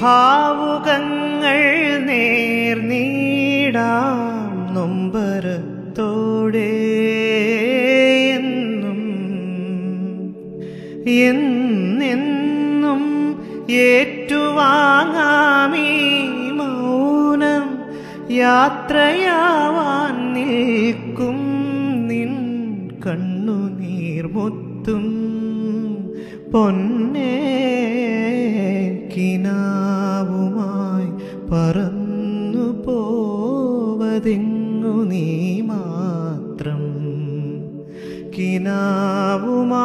ഭാവുകങ്ങൾ നേർനീടാം നൊമ്പരത്തോടെ എന്നും എന്നെന്നും ഏറ്റുവാങ്ങാമീ മൗനം. യാത്രയാവാൻ നിൽക്കും നിൻ കണ്ണുനീർമുത്തും പൊന്നേ കിനാവുമായി പറന്നു പോവതെങ്ങു നീ മാത്രം? കിനാവുമായി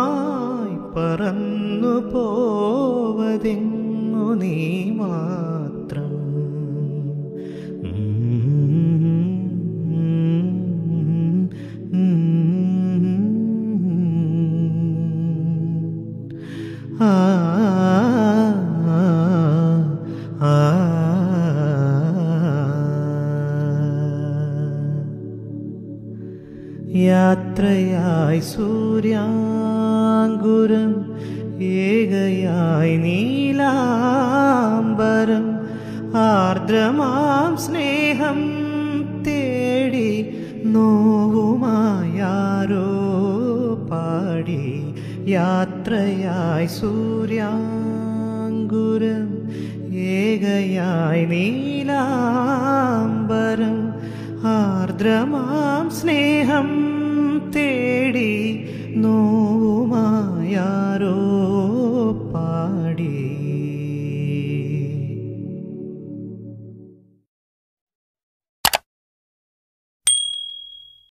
പറന്നു പോവതെങ്ങു നീ മാത്രം യാത്രയായി സൂര്യാങ്കുരം ഏകയായി നീലാംബരം ആർദ്രമാം സ്നേഹം തേടി പാടി യാത്രയായി സൂര്യാങ്കുരം ഏകയായി നീലാംബരം ആർദ്രമാം സ്നേഹം തേടി നോവുമായാരോ